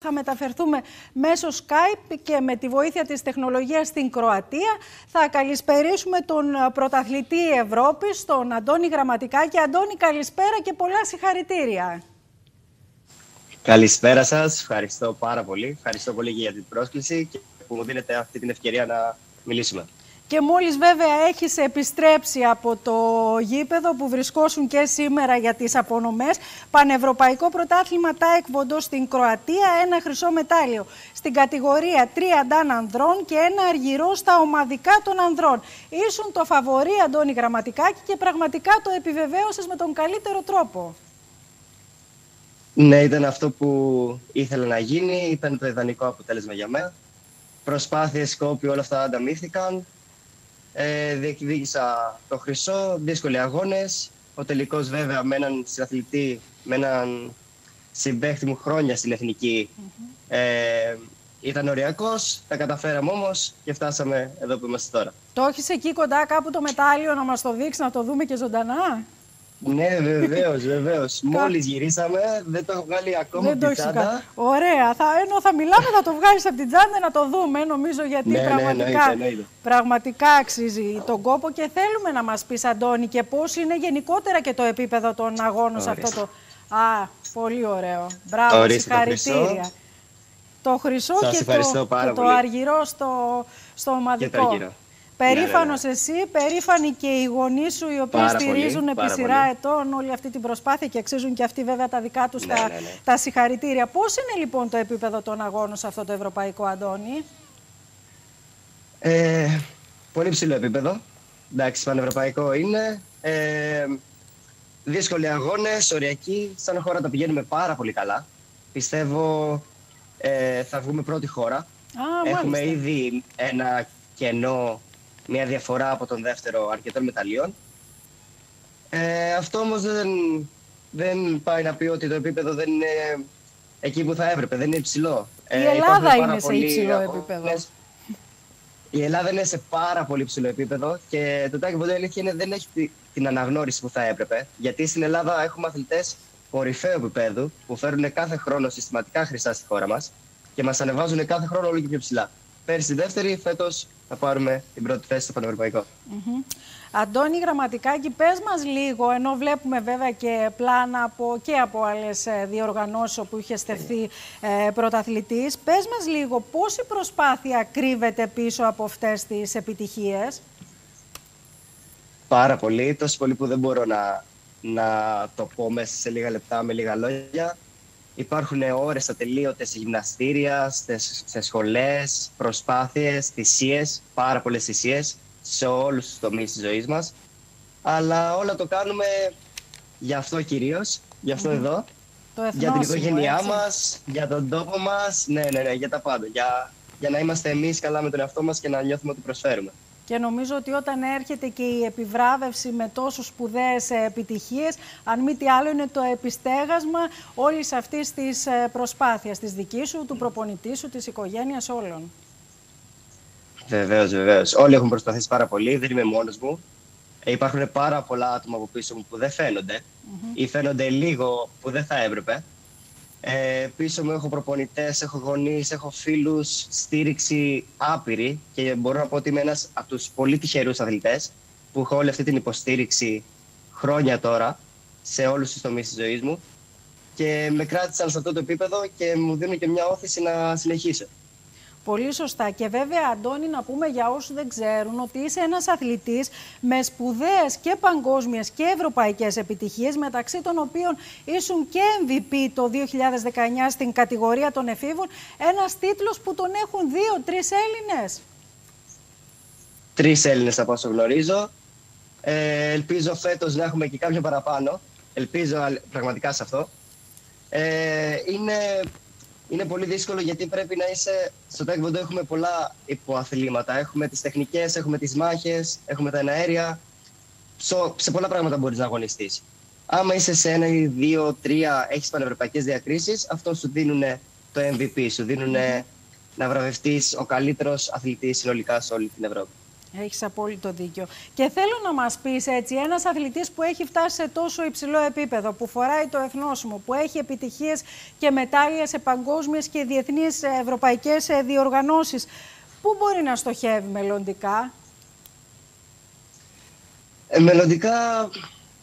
Θα μεταφερθούμε μέσω Skype και με τη βοήθεια της τεχνολογίας στην Κροατία. Θα καλησπερίσουμε τον πρωταθλητή Ευρώπης, τον Αντώνη Γραμματικάκη. Αντώνη, καλησπέρα και πολλά συγχαρητήρια. Καλησπέρα σας. Ευχαριστώ πάρα πολύ. Ευχαριστώ πολύ για την πρόσκληση και που μου δίνετε αυτή την ευκαιρία να μιλήσουμε. Και μόλις βέβαια έχεις επιστρέψει από το γήπεδο που βρισκόσουν και σήμερα για τις απονομές, Πανευρωπαϊκό Πρωτάθλημα ΤΑΕΚ στην Κροατία, ένα χρυσό μετάλλιο στην κατηγορία 3 αντάν ανδρών και ένα αργυρό στα ομαδικά των ανδρών. Ήσουν το φαβορή Αντώνη Γραμματικάκη και πραγματικά το επιβεβαίωσες με τον καλύτερο τρόπο. Ναι, ήταν αυτό που ήθελα να γίνει, ήταν το ιδανικό αποτέλεσμα για μένα. Προσπάθειες, κόποι, όλα αυτά ανταμείφθηκαν ε, διεκδίκησα το χρυσό, δύσκολοι αγώνες. Ο τελικός βέβαια με έναν συναθλητή, με έναν συμπαίχτη μου χρόνια στην εθνικη ε, ήταν οριακός, τα καταφέραμε όμως και φτάσαμε εδώ που είμαστε τώρα. Το έχεις εκεί κοντά κάπου το μετάλλιο να μας το δείξεις, να το δούμε και ζωντανά; Ναι, βεβαίως, βεβαίως. Μόλις γυρίσαμε, δεν το έχω βγάλει ακόμα από την τσάντα. Ωραία. Θα, ενώ θα μιλάμε, θα το βγάλεις από την τσάντα να το δούμε, νομίζω, γιατί ναι, ναι πραγματικά, ναι, πραγματικά αξίζει τον κόπο και θέλουμε να μας πεις, Αντώνη, και πώς είναι γενικότερα και το επίπεδο των αγώνων σε αυτό το. Α, πολύ ωραίο. Μπράβο, συγχαρητήρια. Το χρυσό, και, το, το αργυρό στο, στο ομαδικό. Περήφανο ναι, ναι, ναι. εσύ, περήφανοι και οι γονείς σου, οι οποίοι στηρίζουν επί σειρά ετών όλη αυτή την προσπάθεια και αξίζουν και αυτοί βέβαια τα δικά τους τα, τα συγχαρητήρια. Πώς είναι λοιπόν το επίπεδο των αγώνων σε αυτό το ευρωπαϊκό, Αντώνη, ε, Πολύ ψηλό επίπεδο. Εντάξει, πανευρωπαϊκό είναι. Ε, δύσκολοι αγώνες, οριακοί. Σαν χώρα τα πηγαίνουμε πάρα πολύ καλά. Πιστεύω ε, θα βγούμε πρώτη χώρα. Α, Έχουμε ήδη ένα κενό μια διαφορά από τον δεύτερο αρκετών μεταλλίων. Ε, αυτό όμως δεν, δεν πάει να πει ότι το επίπεδο δεν είναι εκεί που θα έπρεπε, δεν είναι υψηλό. Η ε, Ελλάδα είναι σε υψηλό επίπεδο. Η Ελλάδα είναι σε πάρα πολύ υψηλό επίπεδο και το τάκι αλήθεια είναι δεν έχει την αναγνώριση που θα έπρεπε. Γιατί στην Ελλάδα έχουμε αθλητές κορυφαίου επίπεδου που φέρουν κάθε χρόνο συστηματικά χρυσά στη χώρα μας και μας ανεβάζουν κάθε χρόνο όλο και πιο ψηλά. Πέρσι δεύτερη, φέτος θα πάρουμε την πρώτη θέση στο Πανευρωπαϊκό. Mm-hmm. Αντώνη Γραμματικάκη, πες μας λίγο, ενώ βλέπουμε βέβαια και πλάνα από, και από άλλες ε, διοργανώσεις όπου είχε στεφθεί ε, πρωταθλητής, πες μας λίγο πόση προσπάθεια κρύβεται πίσω από αυτές τις επιτυχίες; Πάρα πολύ, τόσο πολύ που δεν μπορώ να, να το πω μέσα σε λίγα λεπτά με λίγα λόγια. Υπάρχουν ώρες ατελείωτες σε γυμναστήρια, σε σχολές, προσπάθειες, θυσίες, πάρα πολλές θυσίες σε όλους τους τομείς της ζωής μας. Αλλά όλα το κάνουμε για αυτό κυρίως, για αυτό εδώ. για την οικογένειά έτσι. μας, για τον τόπο μας, ναι, ναι, ναι, για τα πάντα. Για, για να είμαστε εμείς καλά με τον εαυτό μας και να νιώθουμε ότι προσφέρουμε. Και νομίζω ότι όταν έρχεται και η επιβράβευση με τόσο σπουδαίες επιτυχίες, αν μη τι άλλο είναι το επιστέγασμα όλης αυτής της ε, προσπάθειας, της δικής σου, του προπονητή σου, της οικογένειας όλων. Βεβαίως, βεβαίως. Όλοι έχουν προσπαθήσει πάρα πολύ, δεν είμαι μόνος μου. Ε, υπάρχουν πάρα πολλά άτομα από πίσω μου που δεν φαίνονται ή φαίνονται λίγο που δεν θα έπρεπε. Ε, πίσω μου έχω προπονητές, έχω γονείς, έχω φίλους, στήριξη άπειρη και μπορώ να πω ότι είμαι ένας από τους πολύ τυχερούς αθλητές που έχω όλη αυτή την υποστήριξη χρόνια τώρα σε όλους τους τομείς της ζωής μου και με κράτησαν σε αυτό το επίπεδο και μου δίνουν και μια όθηση να συνεχίσω. Πολύ σωστά. Και βέβαια, Αντώνη, να πούμε για όσους δεν ξέρουν ότι είσαι ένας αθλητής με σπουδαίες και παγκόσμιες και ευρωπαϊκές επιτυχίες, μεταξύ των οποίων ήσουν και MVP το 2019 στην κατηγορία των εφήβων. Ένας τίτλος που τον έχουν δύο-τρει Έλληνες. Τρεις Έλληνες από όσο γνωρίζω. Ε, ελπίζω φέτος να έχουμε και κάποιο παραπάνω. Ελπίζω πραγματικά σε αυτό. Ε, είναι είναι πολύ δύσκολο γιατί πρέπει να είσαι. Στο Taekwondo έχουμε πολλά υποαθλήματα. Έχουμε τις τεχνικές, έχουμε τις μάχες, έχουμε τα εναέρια. Σε πολλά πράγματα μπορείς να αγωνιστείς. Άμα είσαι σε ένα ή δύο, τρία, έχεις πανευρωπαϊκές διακρίσεις, αυτό σου δίνουν το MVP, σου δίνουν να βραβευτείς ο καλύτερος αθλητής συνολικά σε όλη την Ευρώπη. Έχεις απόλυτο δίκιο. Και θέλω να μας πεις έτσι, ένας αθλητής που έχει φτάσει σε τόσο υψηλό επίπεδο, που φοράει το εθνόσημο, που έχει επιτυχίες και μετάλλια σε παγκόσμιες και διεθνείς ευρωπαϊκές διοργανώσεις, πού μπορεί να στοχεύει μελλοντικά; Ε, μελλοντικά,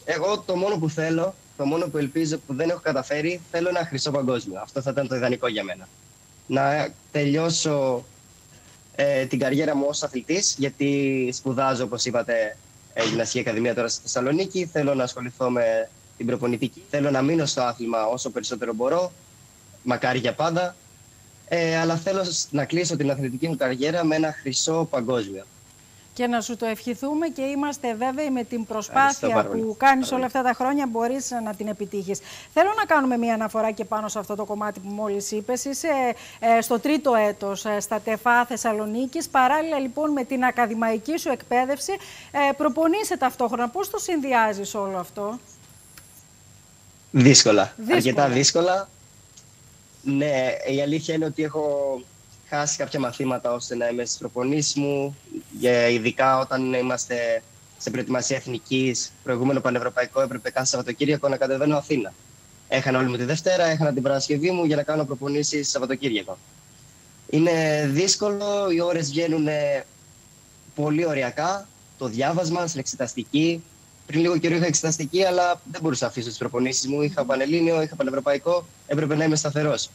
εγώ το μόνο που θέλω, το μόνο που ελπίζω που δεν έχω καταφέρει, θέλω ένα χρυσό παγκόσμιο. Αυτό θα ήταν το ιδανικό για μένα. Να τελειώσω ε, την καριέρα μου ως αθλητής, γιατί σπουδάζω, όπως είπατε, ε, γυμναστική ακαδημία τώρα στη Θεσσαλονίκη. Θέλω να ασχοληθώ με την προπονητική. Θέλω να μείνω στο άθλημα όσο περισσότερο μπορώ, μακάρι για πάντα. Ε, αλλά θέλω να κλείσω την αθλητική μου καριέρα με ένα χρυσό παγκόσμιο και να σου το ευχηθούμε και είμαστε βέβαιοι με την προσπάθεια που κάνεις όλα αυτά τα χρόνια μπορείς να την επιτύχεις. Θέλω να κάνουμε μια αναφορά και πάνω σε αυτό το κομμάτι που μόλις είπες. Είσαι ε, στο τρίτο έτος ε, στα ΤΕΦΑ Θεσσαλονίκης. Παράλληλα λοιπόν με την ακαδημαϊκή σου εκπαίδευση ε, προπονείσαι ταυτόχρονα. Πώς το συνδυάζεις όλο αυτό; Δύσκολα. δύσκολα. Αρκετά δύσκολα. Ναι, η αλήθεια είναι ότι έχω χάσει κάποια μαθήματα ώστε να είμαι στις προπονήσεις μου, ειδικά όταν είμαστε σε προετοιμασία εθνικής, προηγούμενο πανευρωπαϊκό, έπρεπε κάθε Σαββατοκύριακο να κατεβαίνω Αθήνα. Έχανα όλη μου τη Δευτέρα, έχανα την Παρασκευή μου για να κάνω προπονήσεις Σαββατοκύριακο. Είναι δύσκολο, οι ώρες βγαίνουν πολύ ωριακά. Το διάβασμα, στην εξεταστική. Πριν λίγο καιρό είχα εξεταστική, αλλά δεν μπορούσα να αφήσω τις προπονήσεις μου. Είχα πανελλήνιο, είχα πανευρωπαϊκό, έπρεπε να είμαι σταθερός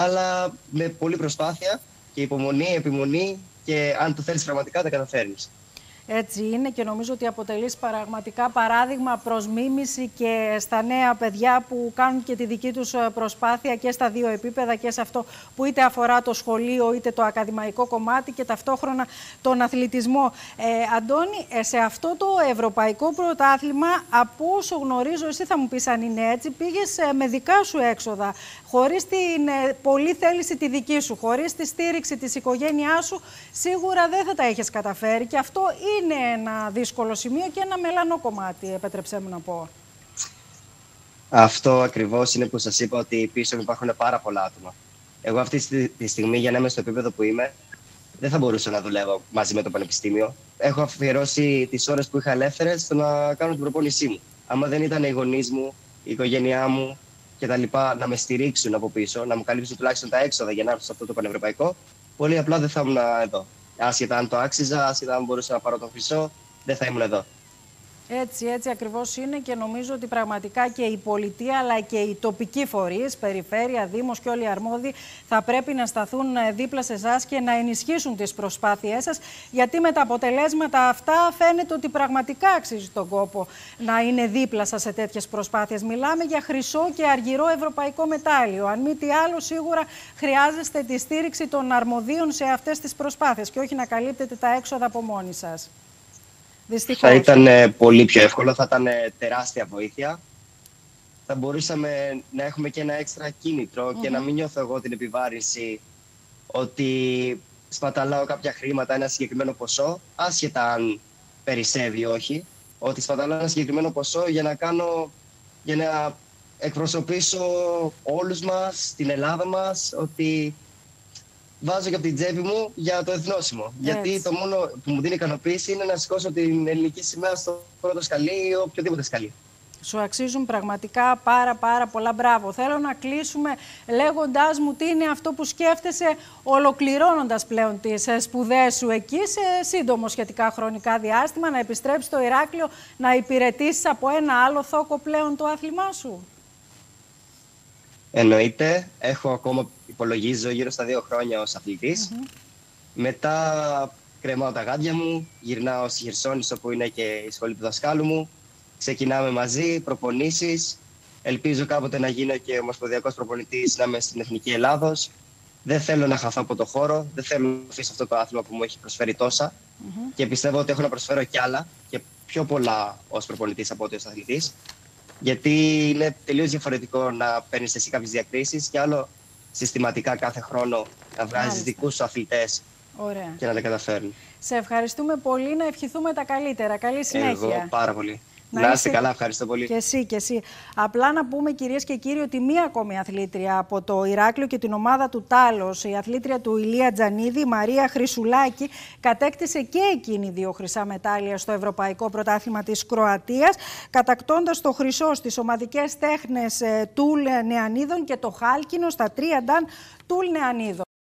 αλλά με πολλή προσπάθεια και υπομονή, επιμονή και αν το θέλεις πραγματικά τα καταφέρνεις. Έτσι είναι και νομίζω ότι αποτελείς πραγματικά παράδειγμα προς μίμηση και στα νέα παιδιά που κάνουν και τη δική τους ε, προσπάθεια και στα δύο επίπεδα και σε αυτό που είτε αφορά το σχολείο είτε το ακαδημαϊκό κομμάτι και ταυτόχρονα τον αθλητισμό. Ε, Αντώνη, ε, σε αυτό το ευρωπαϊκό πρωτάθλημα από όσο γνωρίζω, εσύ θα μου πεις αν είναι έτσι, πήγες ε, με δικά σου έξοδα, χωρίς την πολλή θέληση τη δική σου, χωρίς τη στήριξη της οικογένειάς σου, σίγουρα δεν θα τα έχεις καταφέρει και αυτό είναι ένα δύσκολο σημείο και ένα μελανό κομμάτι, επέτρεψέ μου να πω. Αυτό ακριβώς είναι που σας είπα ότι πίσω μου υπάρχουν πάρα πολλά άτομα. Εγώ αυτή τη στιγμή, για να είμαι στο επίπεδο που είμαι, δεν θα μπορούσα να δουλεύω μαζί με το Πανεπιστήμιο. Έχω αφιερώσει τις ώρες που είχα ελεύθερες στο να κάνω την προπόνησή μου. Άμα δεν ήταν οι γονείς μου, η οικογένειά μου και τα λοιπά να με στηρίξουν από πίσω, να μου καλύψουν τουλάχιστον τα έξοδα για να έρθω σε αυτό το πανευρωπαϊκό, πολύ απλά δεν θα ήμουν εδώ. Άσχετα αν το άξιζα, άσχετα αν μπορούσα να πάρω τον χρυσό, δεν θα ήμουν εδώ. Έτσι, έτσι ακριβώς είναι και νομίζω ότι πραγματικά και η πολιτεία αλλά και οι τοπικοί φορείς, περιφέρεια, δήμος και όλοι οι αρμόδιοι θα πρέπει να σταθούν ε, δίπλα σε εσάς και να ενισχύσουν τις προσπάθειές σας γιατί με τα αποτελέσματα αυτά φαίνεται ότι πραγματικά αξίζει τον κόπο να είναι δίπλα σας σε τέτοιες προσπάθειες. Μιλάμε για χρυσό και αργυρό ευρωπαϊκό μετάλλιο. Αν μη τι άλλο σίγουρα χρειάζεστε τη στήριξη των αρμοδίων σε αυτές τις προσπάθειες και όχι να καλύπτετε τα έξοδα από μόνοι σας. Δυστυχώς. Θα ήταν ε, πολύ πιο εύκολο, θα ήταν ε, τεράστια βοήθεια. Θα μπορούσαμε να έχουμε και ένα έξτρα και να μην νιώθω εγώ την επιβάρυνση ότι σπαταλάω κάποια χρήματα, ένα συγκεκριμένο ποσό, άσχετα αν περισσεύει ή όχι, ότι σπαταλάω ένα συγκεκριμένο ποσό για να κάνω, για να εκπροσωπήσω όλους μας, την Ελλάδα μας, ότι βάζω και από την τσέπη μου για το εθνόσημο. Γιατί το μόνο που μου δίνει ικανοποίηση είναι να σηκώσω την ελληνική σημαία στο πρώτο σκαλί ή οποιοδήποτε σκαλί. Σου αξίζουν πραγματικά πάρα πάρα πολλά μπράβο. Θέλω να κλείσουμε λέγοντάς μου τι είναι αυτό που σκέφτεσαι ολοκληρώνοντας πλέον τις ε, σπουδές σου εκεί σε σύντομο σχετικά χρονικά διάστημα, να επιστρέψεις στο Ηράκλειο, να υπηρετήσεις από ένα άλλο θόκο πλέον το άθλημά σου. Εννοείται. Έχω ακόμα, υπολογίζω, γύρω στα δύο χρόνια ως αθλητής. Μετά κρεμάω τα γάντια μου, γυρνάω στη Χερσόνησο που είναι και η σχολή του δασκάλου μου. Ξεκινάμε μαζί, προπονήσεις. Ελπίζω κάποτε να γίνω και ομοσπονδιακός προπονητής, να είμαι στην Εθνική Ελλάδος. Δεν θέλω να χαθώ από το χώρο, δεν θέλω να αφήσω αυτό το άθλημα που μου έχει προσφέρει τόσα. Και πιστεύω ότι έχω να προσφέρω κι άλλα και πιο πολλά ως προπονητής από ότι ως αθλητής. Γιατί είναι τελείως διαφορετικό να παίρνεις εσύ κάποιες διακρίσεις και άλλο συστηματικά κάθε χρόνο να βγάζει δικούς σου αθλητές και να τα καταφέρνει. Σε ευχαριστούμε πολύ. Να ευχηθούμε τα καλύτερα. Καλή συνέχεια. Εγώ πάρα πολύ. Να, είστε καλά, ευχαριστώ πολύ. Και εσύ, και εσύ. Απλά να πούμε κυρίες και κύριοι ότι μία ακόμη αθλήτρια από το Ηράκλειο και την ομάδα του Τάλος, η αθλήτρια του Ηλία Τζανίδη, η Μαρία Χρυσουλάκη, κατέκτησε και εκείνη δύο χρυσά μετάλλια στο Ευρωπαϊκό Πρωτάθλημα της Κροατίας, κατακτώντας το χρυσό στις ομαδικές τέχνες ε, Τούλ Νεανίδων και το χάλκινο στα τρία ντάν Τούλ Νεανίδων.